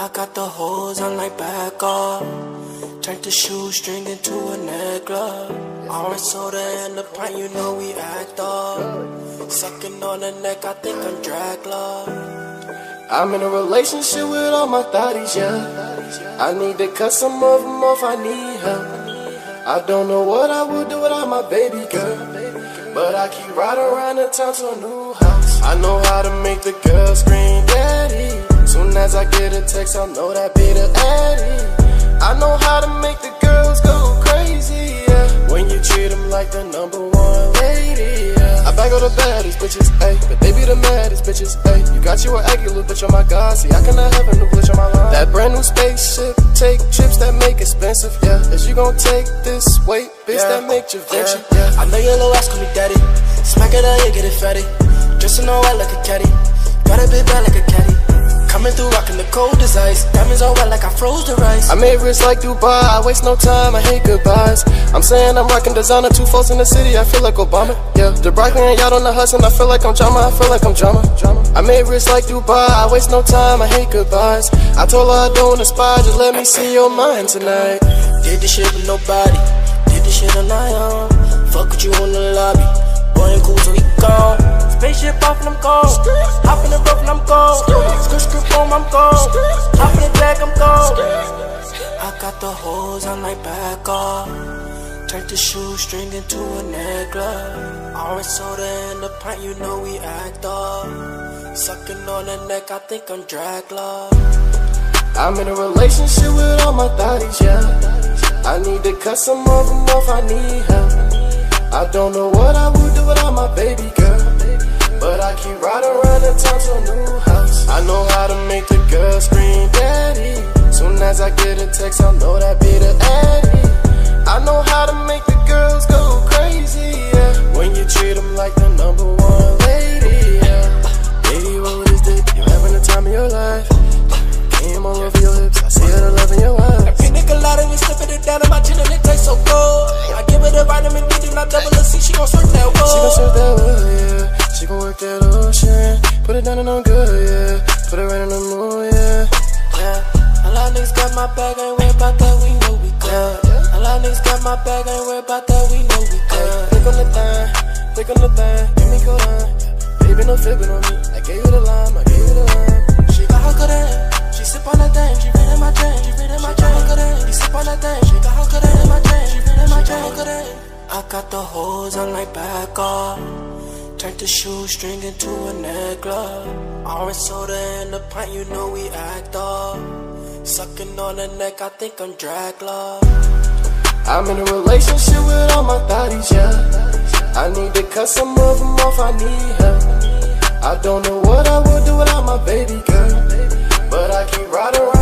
I got the hoes on like back off. Turned the shoestring into a necklace. Orange soda and the pint, you know we act off. Sucking on the neck, I think I'm drag Dracula. I'm in a relationship with all my thotties, yeah. I need to cut some of them off, I need help. I don't know what I would do without my baby girl. But I keep riding around the town to a new house. I know how to make the girl scream. Soon as I get a text, I know that be the Addy. I know how to make the girls go crazy, yeah. When you treat them like the number one lady, yeah. I bag all the baddest bitches, ayy. But they be the maddest bitches, ayy. You got you an aggy little bitch, oh my god. See, I cannot have a new bitch on my line. That brand new spaceship, take trips that make expensive, yeah. Is you gon' take this weight, bitch, yeah. that make you venture, yeah. yeah. I know your little ass call me daddy. Smack it out, you get it fatty. Dressing all white like a caddy. Got a big bad like a caddy. Coming through rocking the cold as ice. Diamonds all wet like I froze the rice. I made wrists like Dubai. I waste no time. I hate goodbyes. I'm saying I'm rocking designer. Two folks in the city. I feel like Obama. Yeah, the broccoli and yacht on the Hudson. I feel like I'm drama. I feel like I'm drama. I made wrists like Dubai. I waste no time. I hate goodbyes. I told her I don't aspire. Just let me see your mind tonight. Did this shit with nobody. Did this shit on my own. Fuck with you in the lobby. Boy ain't cool, so he gone. Spaceship off and I'm gone. Hop in the roof and I'm gone. The hoes on my back off. Turned the shoestring into a necklace. Orange soda and the pint, you know we act up. Sucking on the neck, I think I'm drag Dracula. I'm in a relationship with all my thotties, yeah. I need to cut some of them off, I need help. I don't know what I would do without my baby girl. But I keep riding around the town to a new house. I know how to make the girl a text, I know that be the Addy. I know how to make the girls go crazy, yeah. When you treat them like the number one lady, yeah. Baby, what is this? You having the time of your life. Came all over your hips, I see the love in your eyes. That pina colada, you slipping it down in my chin and it tastes so good. I give her the vitamin D, do not double the C, she gon' surf that wood. She gon' surf that wood, yeah. She gon' work that ocean. Put it down and I'm good, yeah. Put it right in the moon, yeah. Yeah. A lot of niggas got my bag, ain't worried about that, we know we good. A lot of niggas got my bag, ain't worried about that, we know we good. Click on the thing, click on the thing, give me good on. Baby, no fibbing on me. I gave you the lime, I gave you the lime. She got her good in. She sip on that thing, she read in my chain, she read in my chain. Good in. He sip on that thing, she got her good in my chain, she read in my chain. I got the hoes on like back off. Turned the shoestring into a necklace. Orange soda and the pint, you know we act off. Sucking on the neck, I think I'm drag Dracula. I'm in a relationship with all my thotties, yeah. I need to cut some of them off, I need help. I don't know what I would do without my baby girl. But I keep riding around.